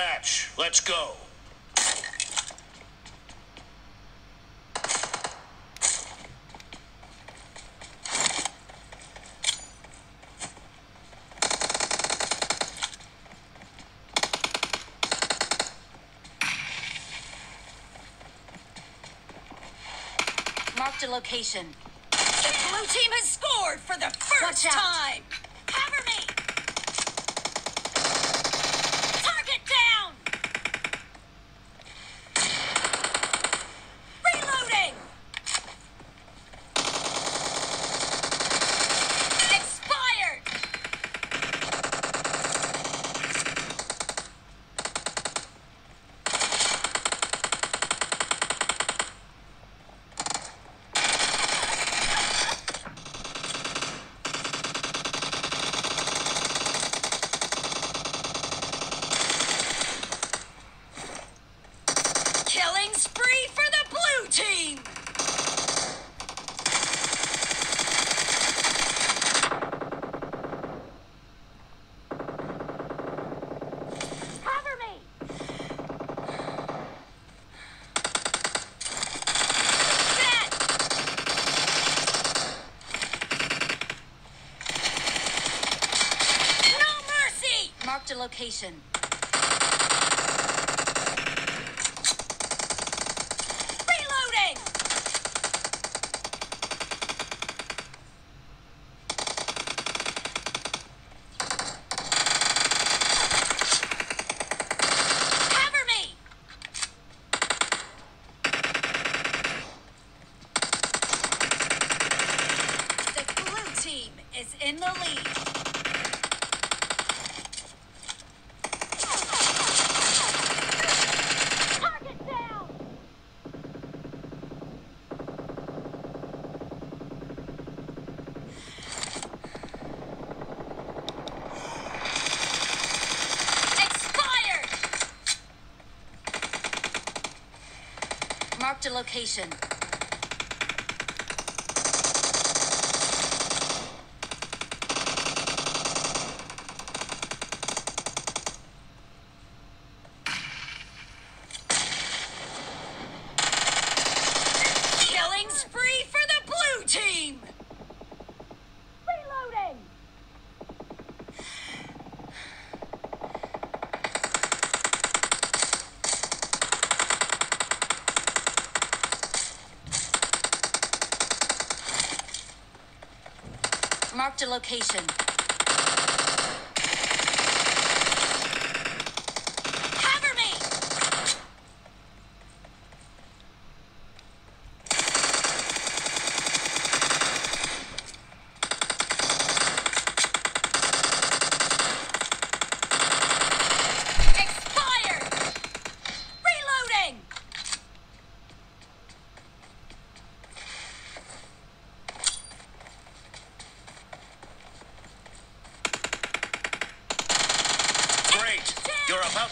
match. Let's go. Marked a location. The blue team has scored for the first Watch out. time. Marked a location. Marked a location. Marked a location.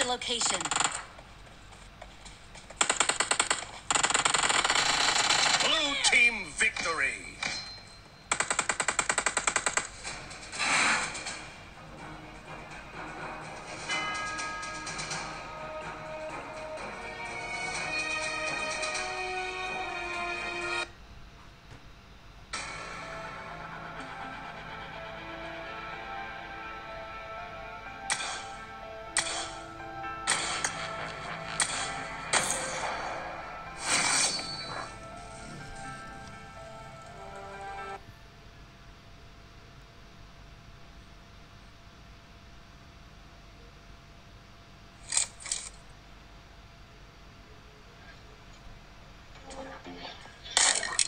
A location.